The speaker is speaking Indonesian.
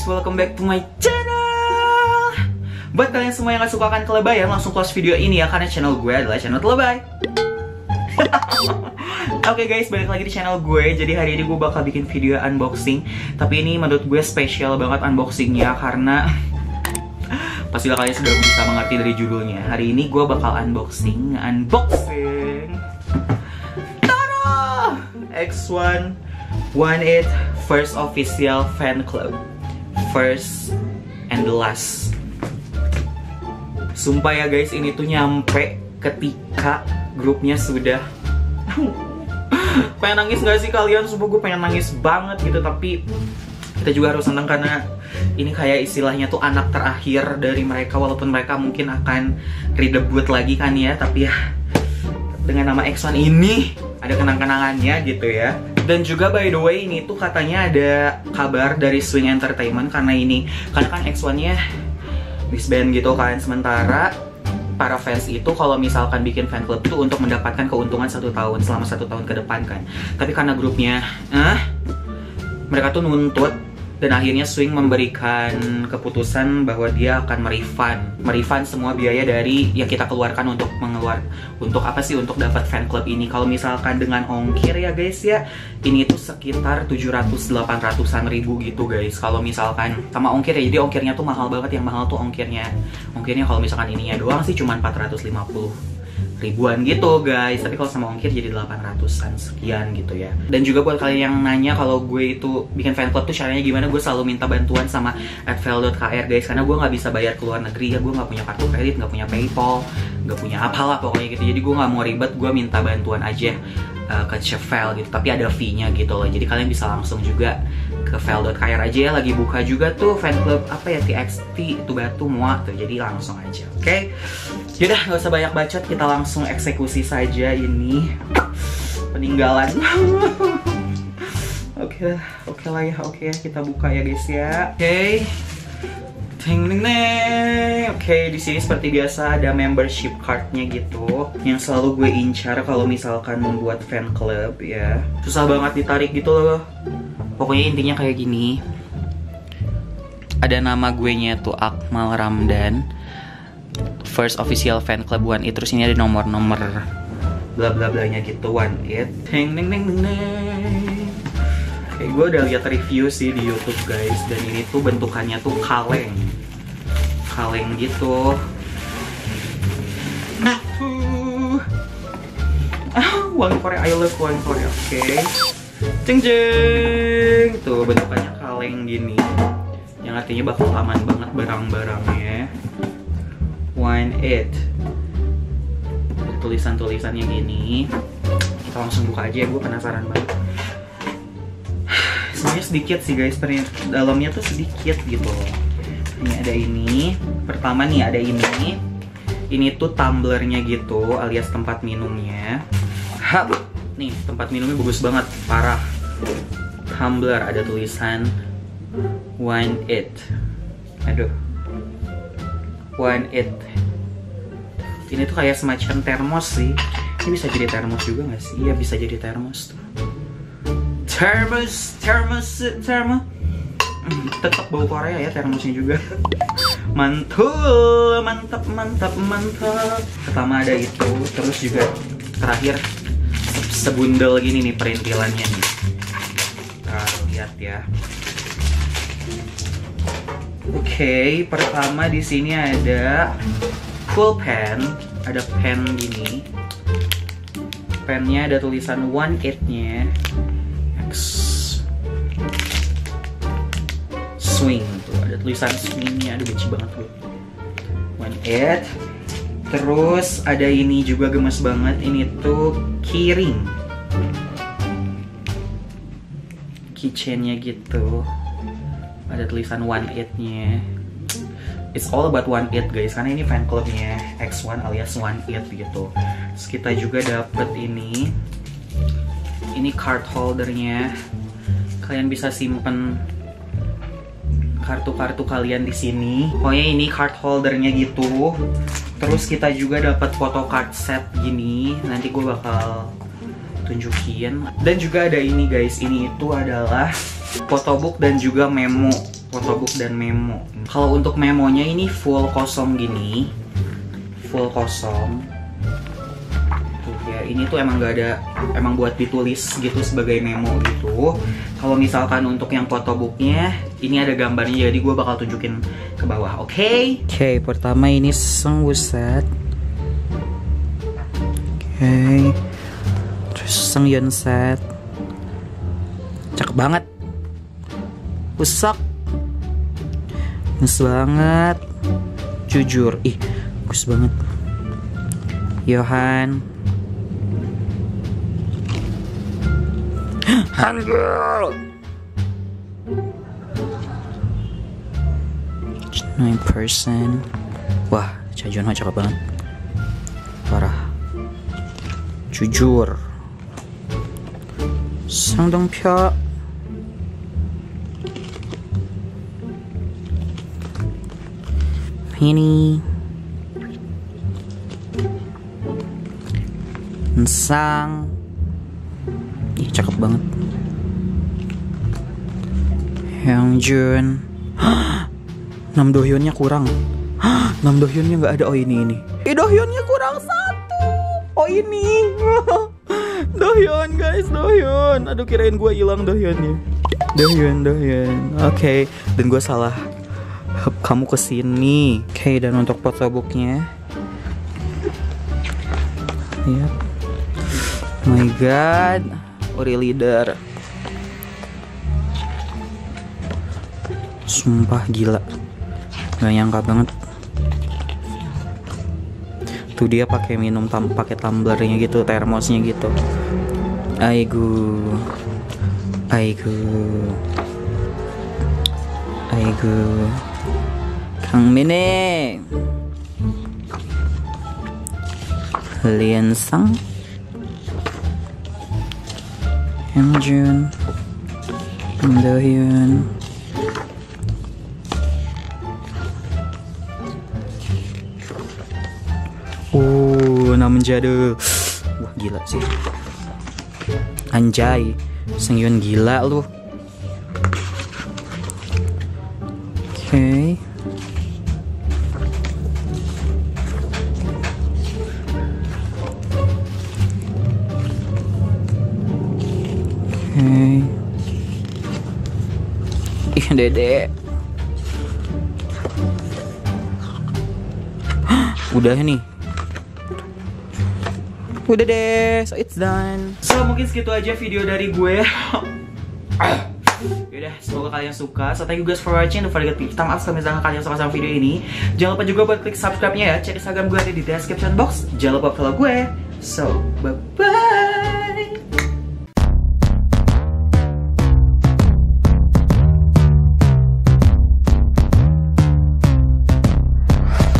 guys, welcome back to my channel. Buat kalian semua yang gak suka akan kelebayan, langsung close video ini ya Karena channel gue adalah channel telebay Oke okay guys, balik lagi di channel gue. Jadi hari ini gue bakal bikin video unboxing. Tapi ini menurut gue spesial banget unboxingnya Karena Pastilah kalian sudah bisa mengerti dari judulnya. Hari ini gue bakal unboxing Unboxing. Tara! X1 18 First Official Fan Club First and the last Sumpah ya guys, ini tuh nyampe ketika grupnya sudah pengen nangis gak sih kalian? Sumpah gue pengen nangis banget gitu Tapi kita juga harus senang karena ini kayak istilahnya tuh anak terakhir dari mereka Walaupun mereka mungkin akan redebut lagi kan ya Tapi ya dengan nama X1 ini ada kenang-kenangannya gitu ya dan juga by the way ini tuh katanya ada kabar dari Swing Entertainment karena ini. Karena kan X1 nya disband gitu kan. Sementara para fans itu kalau misalkan bikin fan club itu untuk mendapatkan keuntungan satu tahun selama satu tahun ke depan kan. Tapi karena grupnya eh mereka tuh nuntut dan akhirnya Swing memberikan keputusan bahwa dia akan merefund. Merefund semua biaya dari yang kita keluarkan untuk mengeluar untuk apa sih untuk dapat fan club ini. Kalau misalkan dengan ongkir ya guys ya ini tuh sekitar 700-800an ribu gitu guys. Kalau misalkan sama ongkir ya jadi ongkirnya tuh mahal banget. Yang mahal tuh ongkirnya. Ongkirnya kalau misalkan ininya doang sih cuma 450 ribuan gitu guys. Tapi kalau sama ongkir jadi 800an sekian gitu ya. Dan juga buat kalian yang nanya kalau gue itu bikin fan club tuh caranya gimana gue selalu minta bantuan sama advel.kr guys. Karena gue nggak bisa bayar ke luar negeri ya. Gue nggak punya kartu kredit nggak punya paypal nggak punya apalah pokoknya gitu. Jadi gue nggak mau ribet gue minta bantuan aja uh, ke Chevel gitu. Tapi ada fee nya gitu loh. Jadi kalian bisa langsung juga ke vel.kr aja ya. Lagi buka juga tuh fan club apa ya TXT itu batu muat tuh. Jadi langsung aja oke? okay? Yaudah nggak usah banyak bacot kita langsung eksekusi saja ini peninggalan oke oke lah ya oke ya kita buka ya guys ya oke okay. Ting ting ting. Oke, okay, di sini seperti biasa ada membership cardnya gitu, yang selalu gue incar kalau misalkan membuat fan club ya. Susah banget ditarik gitu loh. Pokoknya intinya kayak gini. Ada nama gue nya tuh Akmal Ramdan. First official fan club One It. Terus ini ada nomor-nomor bla bla blanya gitu One It. Ting ting ting ting. Kayak gue udah lihat review sih di YouTube guys dan ini tuh bentukannya tuh kaleng, kaleng gitu. Tuh, ah, wine Korea, I love wine Korea. Oke, okay. ceng ceng, tuh bentukannya kaleng gini, yang artinya bakal aman banget barang-barangnya. Wine it, tulisan-tulisannya gini. Kita langsung buka aja, gue penasaran banget. Sebenarnya sedikit sih guys. Dalamnya tuh sedikit gitu ini ada ini. Pertama nih ada ini. Ini tuh tumblernya gitu alias tempat minumnya. Hap. nih tempat minumnya bagus banget. Parah. Tumbler ada tulisan wine it aduh wine it ini tuh kayak semacam termos sih ini bisa jadi termos juga nggak sih iya bisa jadi termos tuh Thermos, thermos, thermos. Tetap bau Korea ya termosnya juga. Mantul, mantap, mantap, mantap. Pertama ada itu, terus juga terakhir sebundel gini nih perintilannya nih. Kita lihat ya. Oke, okay, pertama di sini ada full pen, ada pen gini. Pennya ada tulisan one eight-nya. Swing. Tuh ada tulisan swingnya. Aduh benci banget gue. One eight. Terus ada ini juga gemes banget. Ini tuh keyring. Keychainnya gitu ada tulisan one eight nya It's all about one eight guys. Karena ini fan clubnya X1 alias one eight gitu. Terus kita juga dapet ini. Ini card holdernya. Kalian bisa simpen kartu-kartu kalian di sini. Pokoknya ini card holdernya gitu. Terus kita juga dapat foto card set gini. Nanti gue bakal tunjukin dan juga ada ini guys ini itu adalah photobook dan juga memo photobook dan memo. Kalau untuk memonya ini full kosong gini, full kosong. Tuh ya, ini tuh emang gak ada, emang buat ditulis gitu sebagai memo gitu. Kalau misalkan untuk yang photobooknya, ini ada gambarnya, jadi gue bakal tunjukin ke bawah. Oke? Okay? Oke, okay, pertama ini sengwuset. Oke. Okay. Terus seng set. Cakep banget. Usak Bagus banget. Jujur, ih, bagus banget. Johan. Han girl. 9% Wah, Chajun Ho cakep banget. Parah. Jujur. Sang Dong Pyo. ini Nsang Ih cakep banget Jun 6 dohyunnya kurang 6 dohyunnya nggak ada Oh ini ini Eh dohyunnya kurang satu Oh ini Dohyun guys Dohyun. Aduh kirain gue hilang dohyunnya Dohyun Dohyun. Oke okay. Dan gue salah. Kamu ke sini. Oke okay, dan untuk photobooknya ya yep. oh my god. Ori leader. Sumpah gila. Nggak nyangka banget tuh dia pakai minum tam pakai tumblernya gitu termosnya gitu aigu aigu aigu 강민혜 리엔상 형준 김도hyun Jadu Wah, gila sih. Anjay, Sengyun gila lu. Oke. Okay. ih dede udah nih udah deh so it's done so mungkin segitu aja video dari gue Yaudah, semoga kalian suka. So, thank you guys for watching. Don't forget to thumb up kalau misalnya kalian suka sama video ini. Jangan lupa juga buat klik subscribe-nya ya. Cek Instagram gue ada di description box. Jangan lupa follow gue. So, bye-bye.